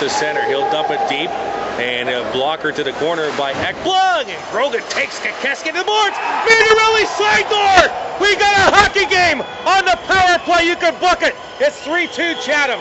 to center. He'll dump it deep and a blocker to the corner by Ekblad. And Grogan takes Kakeski to the boards. Mandarelli side door. We got a hockey game on the power play. You can book it. It's 3-2 Chatham.